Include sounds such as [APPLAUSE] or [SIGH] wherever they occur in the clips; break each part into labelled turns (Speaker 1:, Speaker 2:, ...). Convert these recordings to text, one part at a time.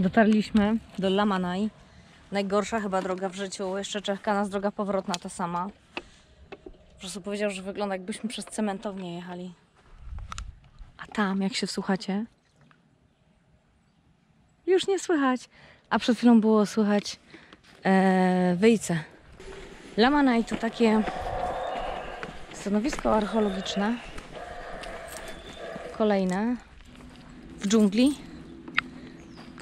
Speaker 1: Dotarliśmy do Lamanai. Najgorsza chyba droga w życiu. Jeszcze czeka nas droga powrotna ta sama. Po prostu powiedział, że wygląda jakbyśmy przez cementownię jechali. A tam, jak się wsłuchacie, już nie słychać. A przed chwilą było słychać e, wyjce. Lamanai to takie stanowisko archeologiczne. Kolejne w dżungli,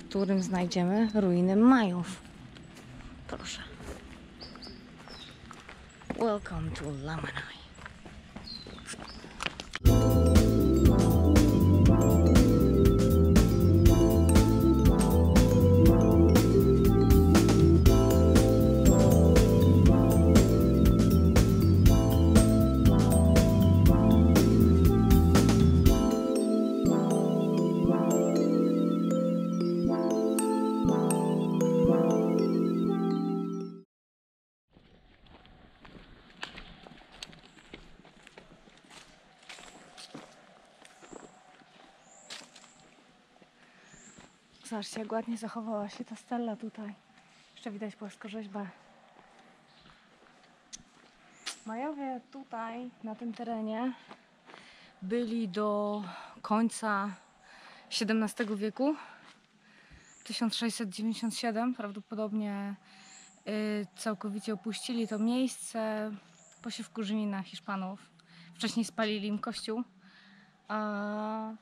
Speaker 1: którym znajdziemy ruiny Majów. Proszę. Welcome to Lamanai. Zobaczcie, jak ładnie zachowała się ta stella tutaj. Jeszcze widać płaskorzeźbę. Majowie tutaj, na tym terenie, byli do końca XVII wieku. 1697 prawdopodobnie y, całkowicie opuścili to miejsce po się na Hiszpanów. Wcześniej spalili im kościół. A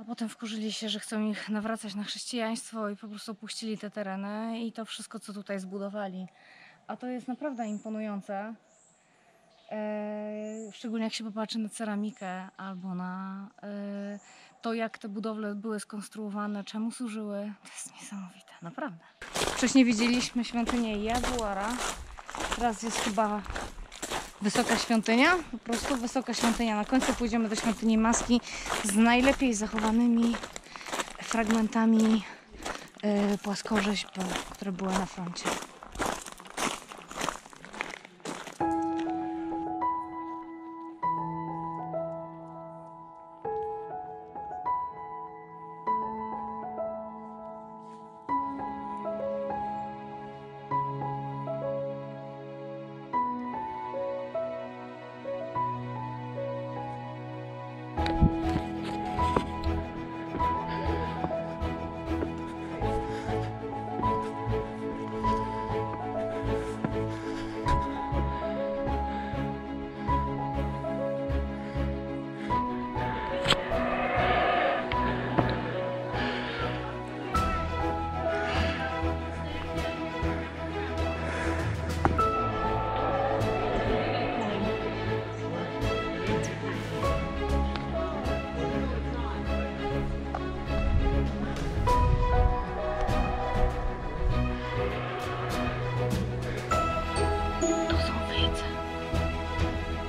Speaker 1: a potem wkurzyli się, że chcą ich nawracać na chrześcijaństwo i po prostu opuścili te tereny i to wszystko, co tutaj zbudowali. A to jest naprawdę imponujące. E, szczególnie jak się popatrzy na ceramikę albo na e, to, jak te budowle były skonstruowane, czemu służyły. To jest niesamowite, naprawdę. Wcześniej widzieliśmy świątynię Jaguara. Teraz jest chyba wysoka świątynia, po prostu wysoka świątynia. Na końcu pójdziemy do świątyni Maski z najlepiej zachowanymi fragmentami yy, płaskorzeźb, które były na froncie.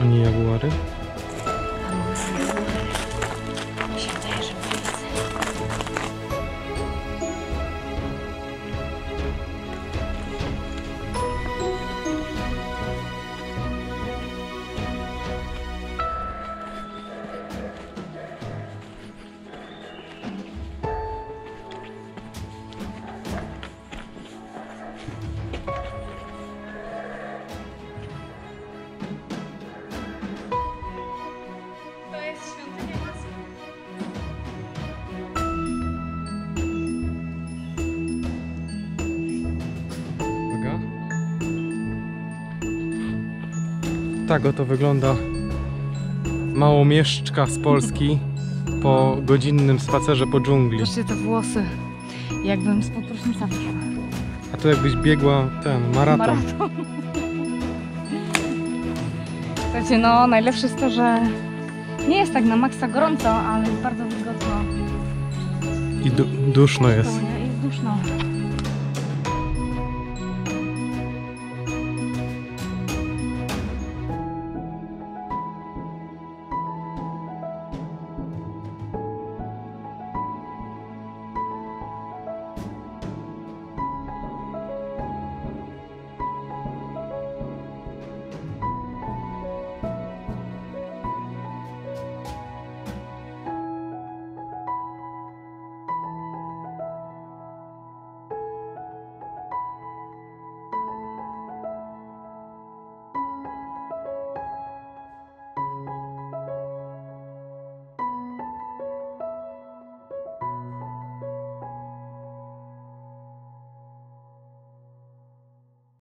Speaker 1: အနီးရပါတ
Speaker 2: ယ် Tak oto wygląda małomieszczka z Polski [LAUGHS] po godzinnym spacerze po dżungli.
Speaker 1: Zobaczcie te włosy, jakbym spod prysznica wyszła.
Speaker 2: A tu jakbyś biegła ten maraton.
Speaker 1: Maraton. Słuchajcie, no najlepsze jest to, że nie jest tak na maksa gorąco, ale jest bardzo wilgotno.
Speaker 2: I du duszno jest.
Speaker 1: To jest duszno.